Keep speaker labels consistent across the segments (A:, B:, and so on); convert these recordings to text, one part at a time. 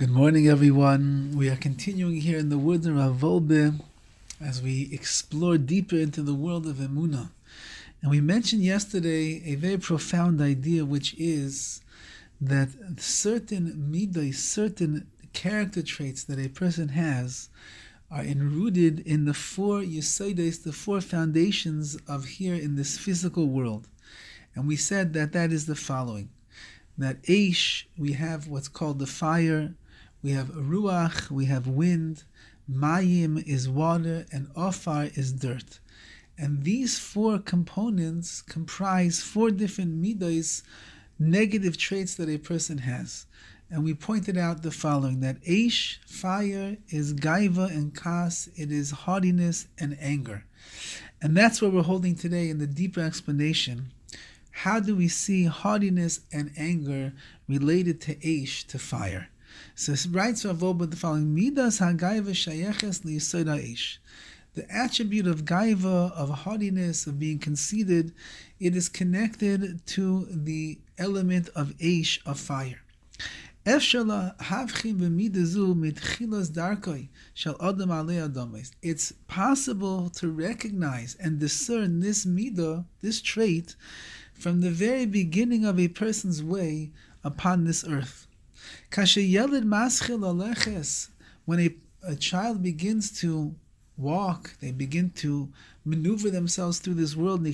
A: Good morning, everyone. We are continuing here in the woods of Rav Wolbe as we explore deeper into the world of Emuna. And we mentioned yesterday a very profound idea, which is that certain midas, certain character traits that a person has, are enrooted in the four yesodis, the four foundations of here in this physical world. And we said that that is the following that Aish, we have what's called the fire, we have ruach, we have wind, mayim is water, and ofar is dirt. And these four components comprise four different midas, negative traits that a person has. And we pointed out the following that Aish, fire, is gaiva and kas, it is haughtiness and anger. And that's what we're holding today in the deeper explanation. How do we see haughtiness and anger related to Aish, to fire? So it writes Rav Wolbe the following: Midas hagaiva shayeches liyisod haish. The attribute of gaiva, of haughtiness, of being conceited, it is connected to the element of aish, of fire. It's possible to recognize and discern this midah, this trait, from the very beginning of a person's way upon this earth. When a, a child begins to walk, they begin to maneuver themselves through this world.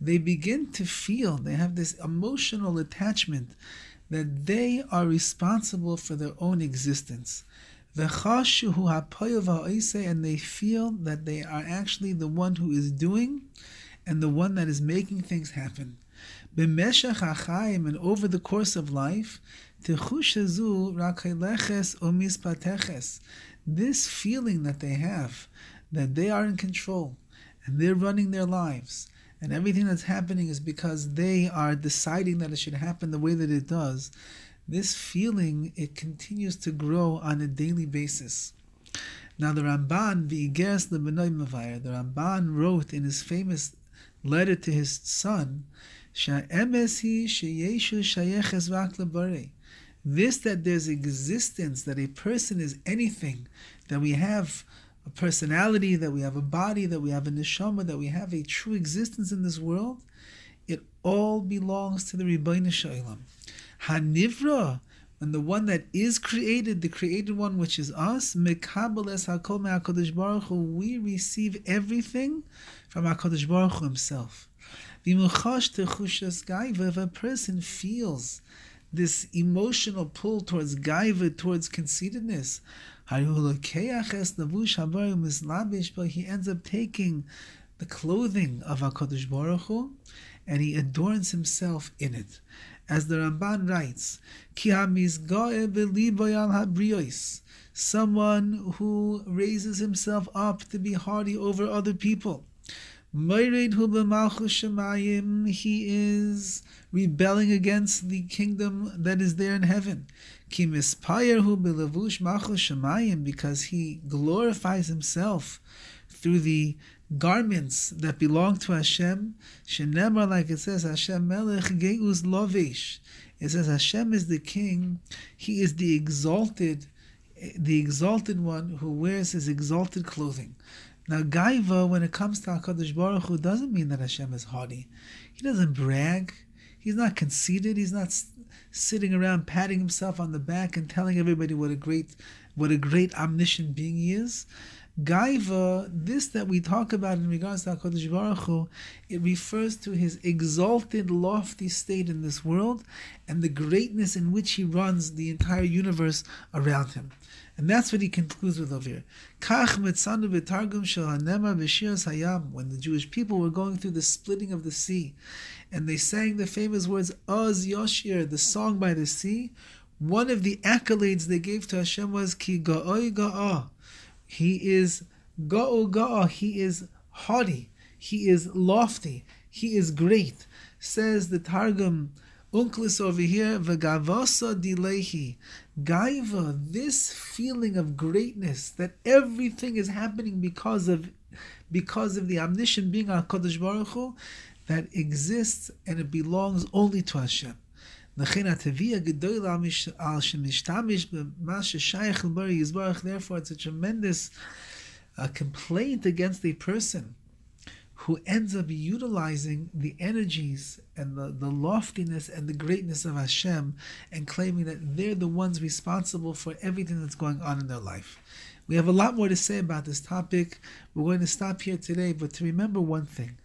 A: They begin to feel, they have this emotional attachment that they are responsible for their own existence. And they feel that they are actually the one who is doing and the one that is making things happen. B'meshach achayim and over the course of life, techushazu rakayleches omispateches. This feeling that they have, that they are in control, and they're running their lives, and everything that's happening is because they are deciding that it should happen the way that it does. This feeling, it continues to grow on a daily basis. Now the Ramban, Igers the Mavayr, the Ramban wrote in his famous letter to his son, this that there's existence, that a person is anything, that we have a personality, that we have a body, that we have a neshama, that we have a true existence in this world, it all belongs to the Ribbono Shel Olam. Hanivra, and the one that is created, the created one which is us, hakol Baruch Hu, we receive everything from HaKadosh Baruch Hu himself. If a person feels this emotional pull towards gaiva, towards conceitedness, but he ends up taking the clothing of HaKadosh Baruch Hu and he adorns himself in it. As the Ramban writes, someone who raises himself up to be haughty over other people. He is rebelling against the kingdom that is there in heaven. Because he glorifies himself through the garments that belong to Hashem. Shenemar, like it says, Hashem Melech Geuz Lovish. It says Hashem is the king. He is the exalted, the exalted one who wears his exalted clothing. Now, gaiva, when it comes to Hakadosh Baruch Hu, doesn't mean that Hashem is haughty. He doesn't brag. He's not conceited. He's not sitting around patting himself on the back and telling everybody what a great, what a great omniscient being he is. Gaiva, this that we talk about in regards to Hakadosh Baruch Hu, it refers to his exalted, lofty state in this world and the greatness in which he runs the entire universe around him. And that's what he concludes with over here. Hayam. When the Jewish people were going through the splitting of the sea, and they sang the famous words Oz Yoshir, the song by the sea. One of the accolades they gave to Hashem was Ki ga'oi ga'ah. He is ga'o ga'ah. He is haughty. He is lofty. He is great. Says the Targum Onkelos over here, v'gavosa dilehi. Gaiva, this feeling of greatness, that everything is happening because of because of the omniscient being HaKadosh Baruch Hu, that exists and it belongs only to Hashem. Therefore, it's a tremendous uh, complaint against a person who ends up utilizing the energies and the, the loftiness and the greatness of Hashem and claiming that they're the ones responsible for everything that's going on in their life. We have a lot more to say about this topic. We're going to stop here today, but to remember one thing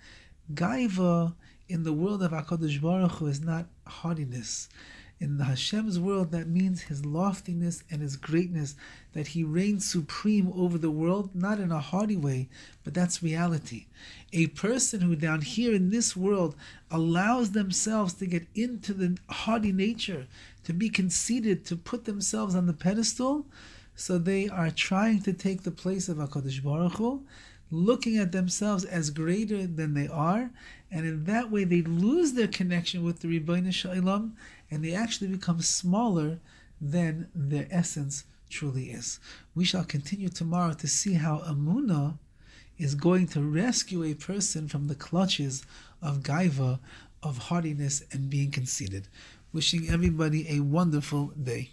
A: Gaiva in the world of HaKadosh Baruch Hu is not haughtiness. In the Hashem's world, that means his loftiness and his greatness, that he reigns supreme over the world, not in a haughty way, but that's reality. A person who down here in this world allows themselves to get into the haughty nature, to be conceited, to put themselves on the pedestal, so they are trying to take the place of HaKadosh Baruch Hu, looking at themselves as greater than they are, and in that way they lose their connection with the Ribbono Shel Olam, and they actually become smaller than their essence truly is. We shall continue tomorrow to see how Emuna is going to rescue a person from the clutches of gaiva, of haughtiness, and being conceited. Wishing everybody a wonderful day.